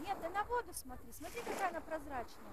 Нет, да на воду смотри. Смотри, какая она прозрачная.